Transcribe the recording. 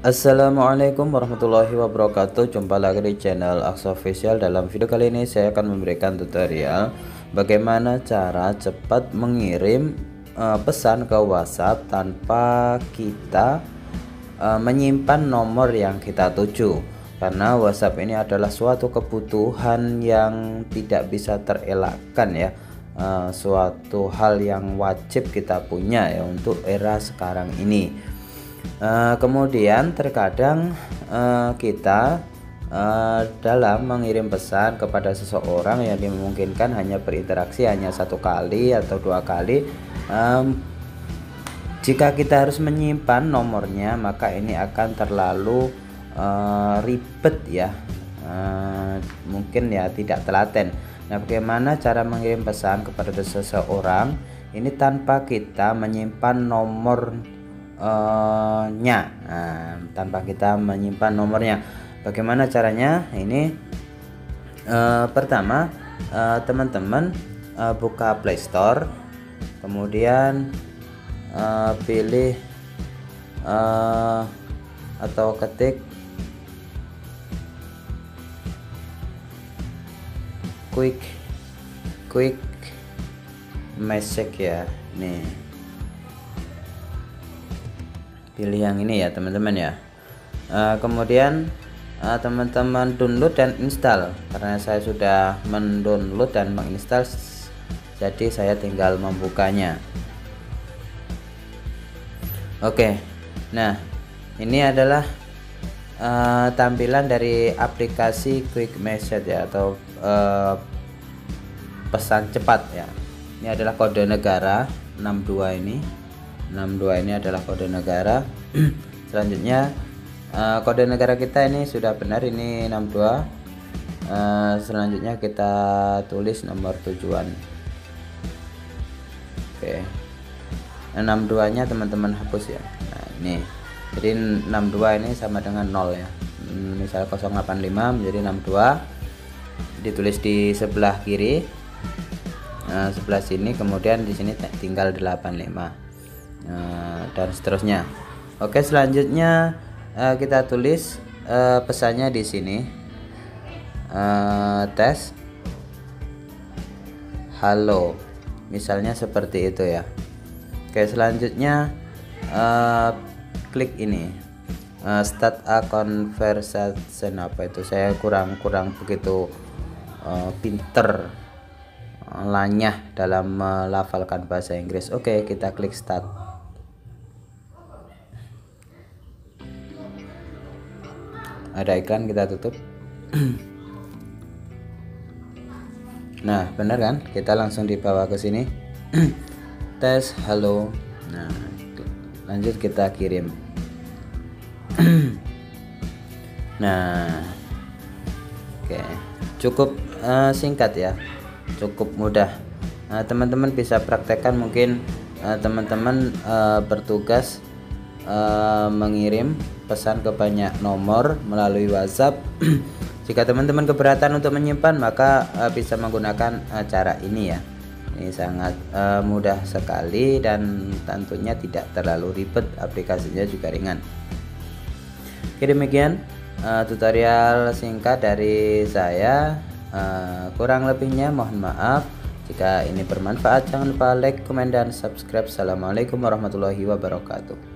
Assalamualaikum warahmatullahi wabarakatuh. Jumpa lagi di channel Aksa Official. Dalam video kali ini saya akan memberikan tutorial Bagaimana cara cepat mengirim uh, pesan ke WhatsApp Tanpa kita uh, menyimpan nomor yang kita tuju. Karena WhatsApp ini adalah suatu kebutuhan yang tidak bisa terelakkan ya. Uh, Suatu hal yang wajib kita punya ya untuk era sekarang ini Uh, kemudian terkadang uh, kita uh, dalam mengirim pesan kepada seseorang yang dimungkinkan hanya berinteraksi hanya satu kali atau dua kali um, jika kita harus menyimpan nomornya maka ini akan terlalu uh, ribet ya. Uh, mungkin ya tidak telaten. Nah bagaimana cara mengirim pesan kepada seseorang? Ini tanpa kita menyimpan nomor uh, nya. Nah, tanpa kita menyimpan nomornya. Bagaimana caranya? Ini uh, pertama eh, teman-teman buka Playstore kemudian uh, pilih uh, atau ketik quick quick message ya. Nih pilih yang ini ya teman-teman ya. Uh, kemudian eh, teman-teman uh, download dan install. Karena saya sudah mendownload dan menginstal jadi saya tinggal membukanya. Oke nah ini adalah uh, tampilan dari aplikasi quick message ya atau uh, pesan cepat ya. Ini adalah kode negara 62 ini 62 ini adalah kode negara. Selanjutnya uh, kode negara kita ini sudah benar ini 62 uh, eh, selanjutnya kita tulis nomor tujuan. Oke. Okay. 62 nya teman-teman hapus ya. Nah ini. Jadi 62 ini sama dengan 0 ya. Hmm, misal 085 menjadi 62 ditulis di sebelah kiri. Nah, sebelah sini kemudian di sini tinggal 85 nah, dan seterusnya. Oke selanjutnya uh, kita tulis uh, pesannya di sini. Uh, tes. Halo. Misalnya seperti itu ya. Oke selanjutnya klik ini. Uh, start a conversation. Apa itu? Saya kurang kurang begitu uh, pinter lanyah dalam melafalkan bahasa Inggris. Oke kita klik start ada iklan kita tutup. Nah benar kan? Kita langsung dibawa ke sini. Tes halo. Nah lanjut kita kirim. Nah oke. Cukup uh, singkat ya. Cukup mudah. Teman-teman uh, bisa praktekkan mungkin eh, teman-teman uh, uh, bertugas uh, mengirim pesan ke banyak nomor melalui WhatsApp. Jika teman-teman keberatan untuk menyimpan, maka uh, bisa menggunakan uh, cara ini ya. Ini sangat uh, mudah sekali dan tentunya tidak terlalu ribet, aplikasinya juga ringan. Oke demikian uh, tutorial singkat dari saya. Uh, kurang lebihnya mohon maaf. Jika ini bermanfaat, jangan lupa like, komen, dan subscribe. Assalamualaikum warahmatullahi wabarakatuh.